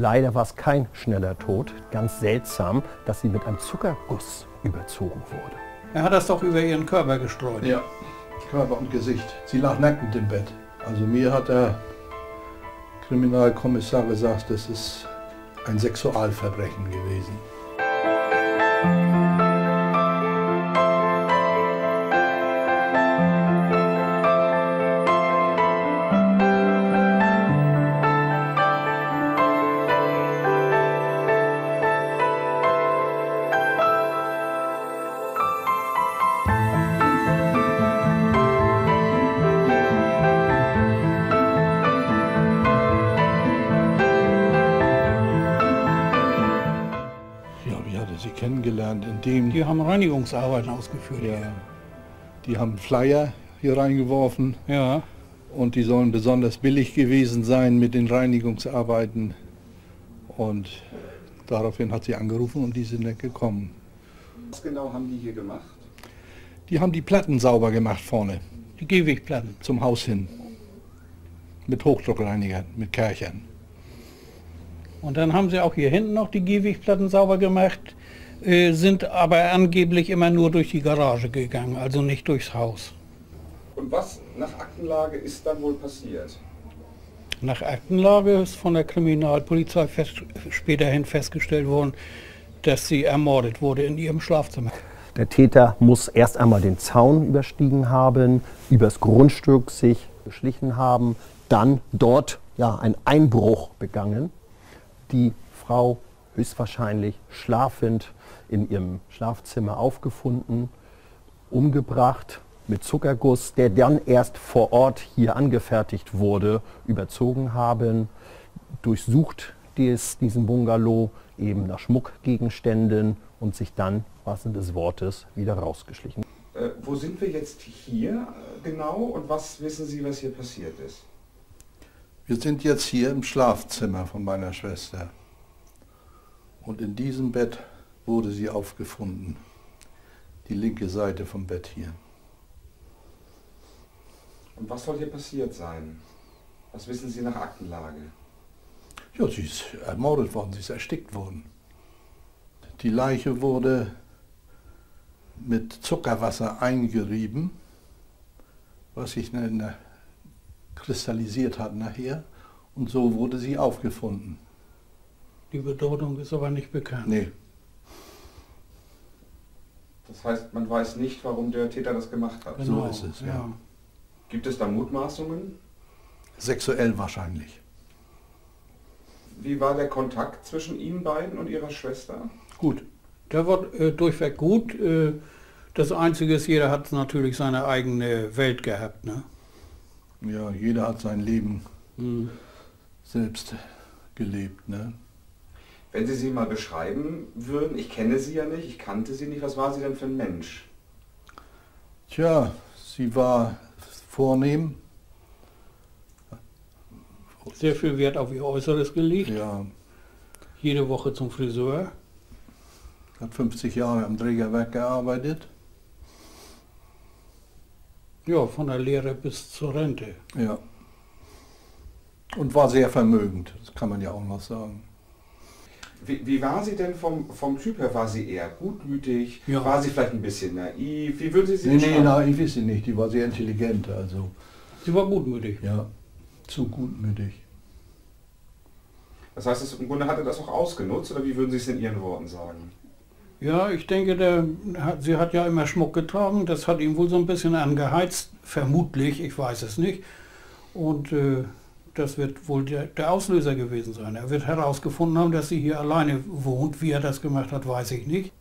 Leider war es kein schneller Tod. Ganz seltsam, dass sie mit einem Zuckerguss überzogen wurde. Er hat das doch über ihren Körper gestreut. Ja, Körper und Gesicht. Sie lag nackend im Bett. Also mir hat der Kriminalkommissar gesagt, das ist ein Sexualverbrechen gewesen. Sie kennengelernt? Indem Die haben Reinigungsarbeiten ausgeführt. ja, die haben Flyer hier reingeworfen Ja. und die sollen besonders billig gewesen sein mit den Reinigungsarbeiten. Und daraufhin hat sie angerufen und die sind dann gekommen. Was genau haben die hier gemacht? Die haben die Platten sauber gemacht vorne Die Gehwegplatten. zum Haus hin. Mit Hochdruckreinigern, mit Kerchern. Und dann haben sie auch hier hinten noch die Gehwegplatten sauber gemacht, sind aber angeblich immer nur durch die Garage gegangen, also nicht durchs Haus. Und was nach Aktenlage ist dann wohl passiert? Nach Aktenlage ist von der Kriminalpolizei fest, späterhin festgestellt worden, dass sie ermordet wurde in ihrem Schlafzimmer. Der Täter muss erst einmal den Zaun überstiegen haben, übers Grundstück sich geschlichen haben, dann dort ja, einen Einbruch begangen. Die Frau höchstwahrscheinlich schlafend in ihrem Schlafzimmer aufgefunden, umgebracht mit Zuckerguss, der dann erst vor Ort hier angefertigt wurde, überzogen haben, durchsucht dies, diesen Bungalow eben nach Schmuckgegenständen und sich dann, wahrsten des Wortes, wieder rausgeschlichen. Äh, wo sind wir jetzt hier äh, genau und was wissen Sie, was hier passiert ist? Wir sind jetzt hier im Schlafzimmer von meiner Schwester. Und in diesem Bett wurde sie aufgefunden. Die linke Seite vom Bett hier. Und was soll hier passiert sein? Was wissen Sie nach Aktenlage? Ja, sie ist ermordet worden, sie ist erstickt worden. Die Leiche wurde mit Zuckerwasser eingerieben, was sich dann kristallisiert hat nachher. Und so wurde sie aufgefunden. Die Bedeutung ist aber nicht bekannt. Nee, Das heißt, man weiß nicht, warum der Täter das gemacht hat. so ist es, ja. Gibt es da Mutmaßungen? sexuell wahrscheinlich. Wie war der Kontakt zwischen Ihnen beiden und Ihrer Schwester? Gut, Der war äh, durchweg gut. Äh, das Einzige ist, jeder hat natürlich seine eigene Welt gehabt. Ne? ja, jeder hat sein Leben Mhm. selbst gelebt. Ne? Wenn Sie sie mal beschreiben würden, ich kenne sie ja nicht, ich kannte sie nicht, was war sie denn für ein Mensch? Tja, sie war vornehm, Sehr viel Wert auf ihr Äußeres gelegt. ja, Jede Woche zum Friseur. hat 50 Jahre am Trägerwerk gearbeitet. Ja, von der Lehre bis zur Rente. Ja. Und war sehr vermögend, das kann man ja auch noch sagen. Wie, wie war sie denn vom, vom Typ her? War sie eher gutmütig? Ja. War sie vielleicht ein bisschen naiv? Wie würden Sie sie Nee, nee, naiv ist sie nicht, die war sehr intelligent, also Sie war gutmütig. ja, zu gutmütig. Das heißt, es, im Grunde hat er das auch ausgenutzt, oder wie würden Sie es in Ihren Worten sagen? Ja, ich denke, der, hat- sie hat ja immer Schmuck getragen. Das hat ihn wohl so ein bisschen angeheizt. Vermutlich, ich weiß es nicht. Und äh, das wird wohl der, der Auslöser gewesen sein. Er wird herausgefunden haben, dass sie hier alleine wohnt. Wie er das gemacht hat, weiß ich nicht.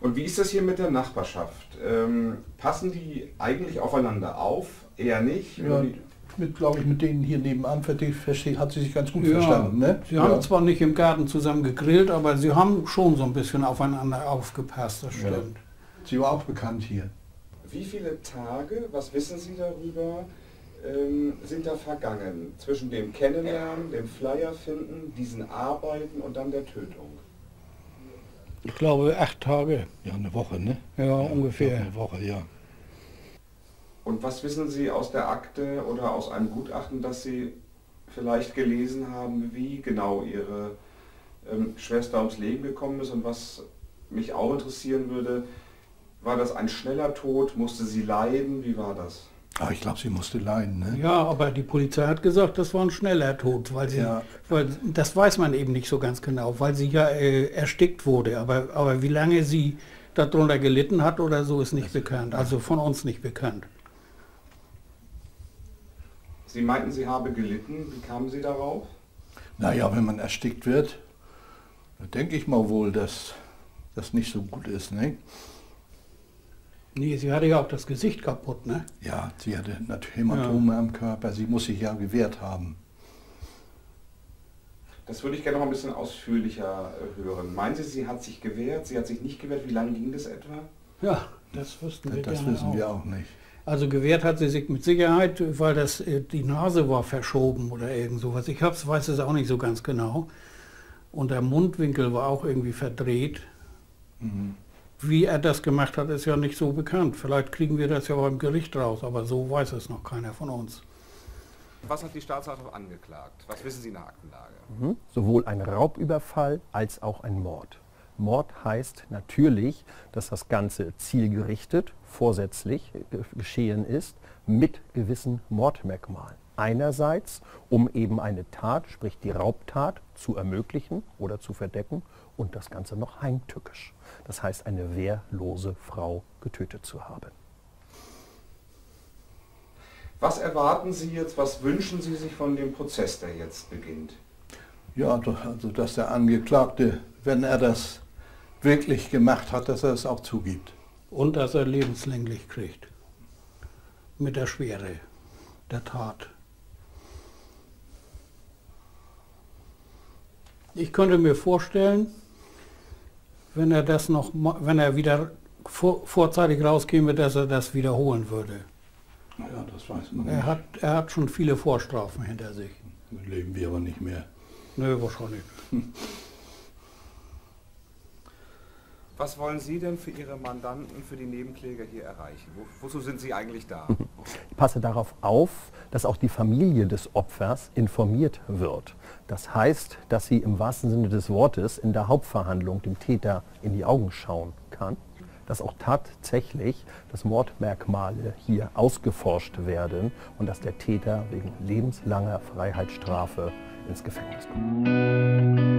Und wie ist das hier mit der Nachbarschaft? Ähm, passen die eigentlich aufeinander auf? Eher nicht? Ja, mit, glaube ich, mit denen hier nebenan hat sie sich ganz gut Ja, verstanden. Ne? Sie ja. haben zwar nicht im Garten zusammen gegrillt, aber sie haben schon so ein bisschen aufeinander aufgepasst, das stimmt. Sie war auch bekannt hier. Wie viele Tage, was wissen Sie darüber, ähm, sind da vergangen zwischen dem Kennenlernen, dem Flyer finden, diesen Arbeiten und dann der Tötung? Ich glaube acht Tage, Ja, eine Woche, ne? ja, ungefähr. Eine Woche, ja. Und was wissen Sie aus der Akte oder aus einem Gutachten, das Sie vielleicht gelesen haben, wie genau Ihre ähm, Schwester ums Leben gekommen ist und was mich auch interessieren würde, war das ein schneller Tod? Musste sie leiden? Wie war das? Ah, ich glaube, sie musste leiden. Ne? Ja, aber die Polizei hat gesagt, das war ein schneller Tod, weil sie, Ja. weil das weiß man eben nicht so ganz genau, weil sie ja äh, erstickt wurde. Aber, aber wie lange sie darunter gelitten hat oder so, ist nicht bekannt. Also von uns nicht bekannt. Sie meinten, sie habe gelitten. Wie kamen Sie darauf? Naja, wenn man erstickt wird, dann denke ich mal wohl, dass das nicht so gut ist. Ne? Nee, sie hatte ja auch das Gesicht kaputt, ne? Ja, sie hatte natürlich Hämatome am Körper, sie muss sich ja gewehrt haben. Das würde ich gerne noch ein bisschen ausführlicher äh, hören. Meinen Sie, sie hat sich gewehrt? Sie hat sich nicht gewehrt? Wie lange ging das etwa? Ja, das wüssten wir Das gerne wissen auch. wir auch nicht. Also gewehrt hat sie sich mit Sicherheit, weil das, äh, die Nase war verschoben oder irgend sowas. Ich hab's, weiß es auch nicht so ganz genau. Und der Mundwinkel war auch irgendwie verdreht. Mhm. Wie er das gemacht hat, ist ja nicht so bekannt. Vielleicht kriegen wir das ja beim Gericht raus, aber so weiß es noch keiner von uns. Was hat die Staatsanwaltschaft angeklagt? Was wissen Sie in der Aktenlage? Mhm. Sowohl ein Raubüberfall als auch ein Mord. Mord heißt natürlich, dass das Ganze zielgerichtet, vorsätzlich ge- geschehen ist, mit gewissen Mordmerkmalen. Einerseits, um eben eine Tat, sprich die Raubtat, zu ermöglichen oder zu verdecken und das Ganze noch heimtückisch. Das heißt, eine wehrlose Frau getötet zu haben. Was erwarten Sie jetzt? Was wünschen Sie sich von dem Prozess, der jetzt beginnt? Ja, doch, also dass der Angeklagte, wenn er das wirklich gemacht hat, dass er es auch zugibt. Und dass er lebenslänglich kriegt. Mit der Schwere der Tat. Ich könnte mir vorstellen, wenn er das noch, wenn er wieder vor, vorzeitig rauskäme, dass er das wiederholen würde. Ja, das weiß man Er nicht. hat, er hat schon viele Vorstrafen hinter sich. Leben wir aber nicht mehr. Nö, wahrscheinlich. Was wollen Sie denn für Ihre Mandanten, für die Nebenkläger hier erreichen? Wo, wozu sind Sie eigentlich da? Ich passe darauf auf, dass auch die Familie des Opfers informiert wird. Das heißt, dass sie im wahrsten Sinne des Wortes in der Hauptverhandlung dem Täter in die Augen schauen kann, dass auch tatsächlich das Mordmerkmale hier ausgeforscht werden und dass der Täter wegen lebenslanger Freiheitsstrafe ins Gefängnis kommen.